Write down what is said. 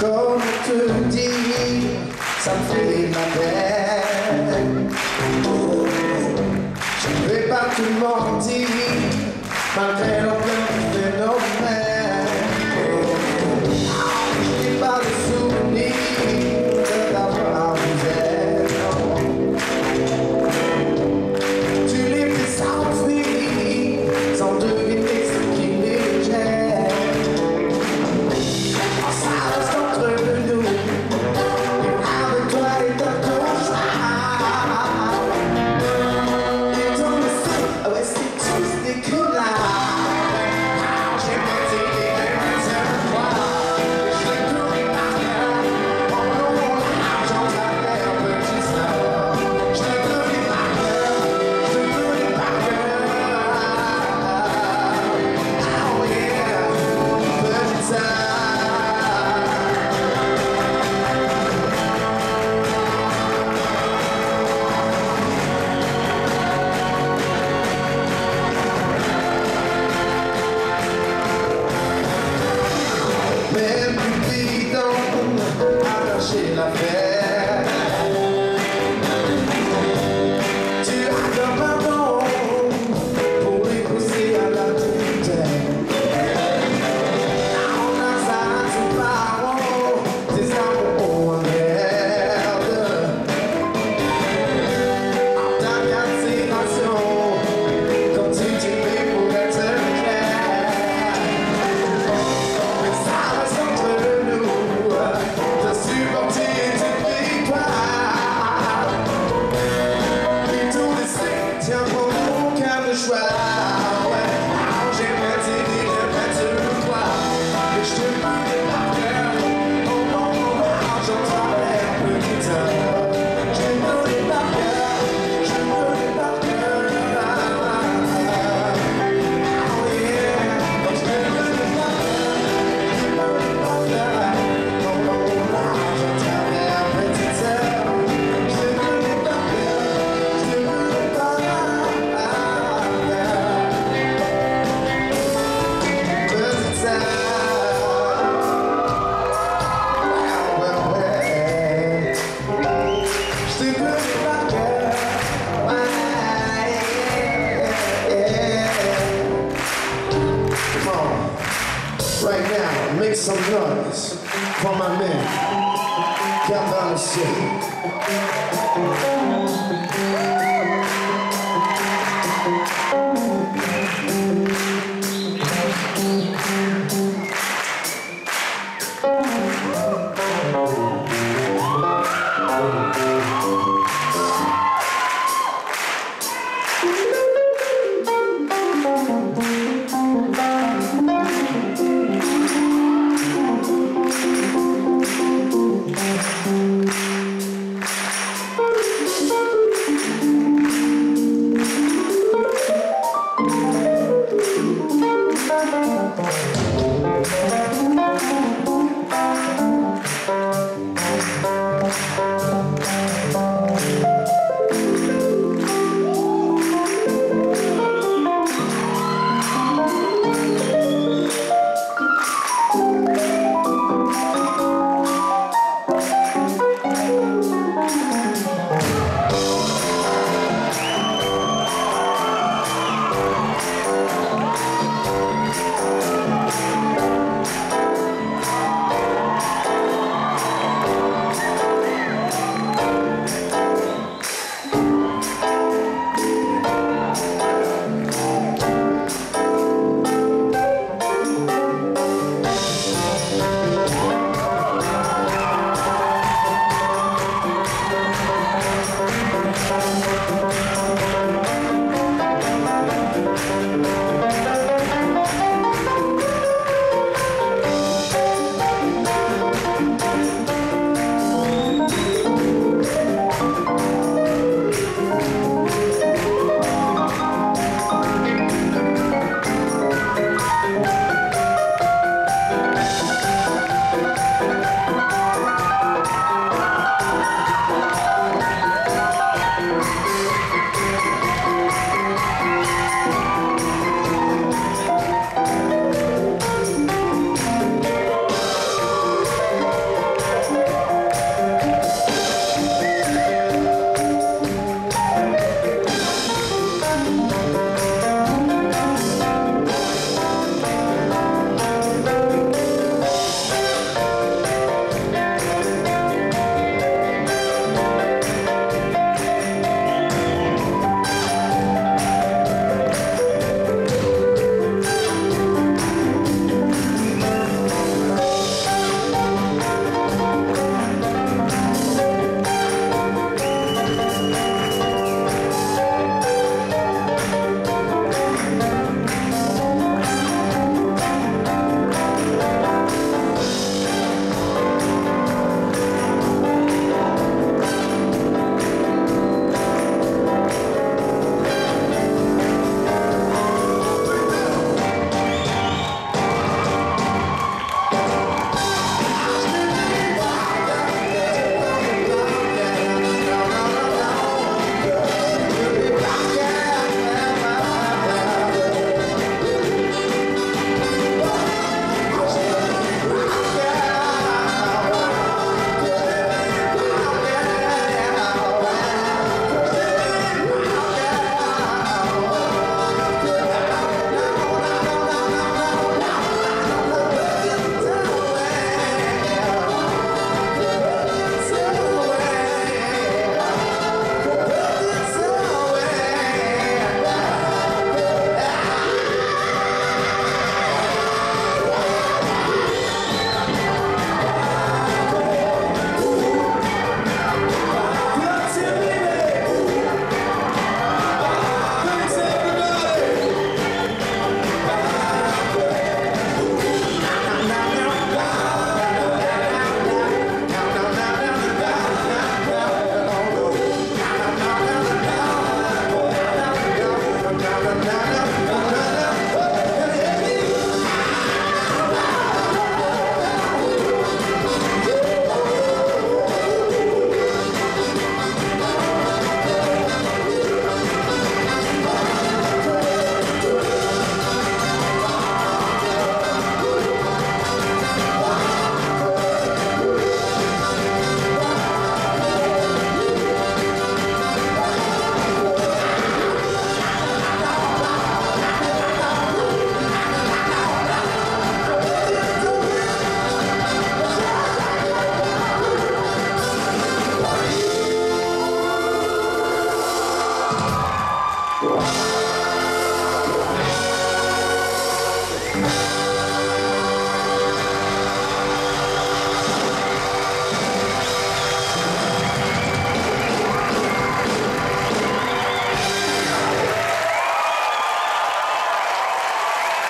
Comme te dire, ça fait ma peine. Oh, je ne vais pas te mentir, malgré l'ampleur. café. right now. Make some noise for my man, Captain City. Música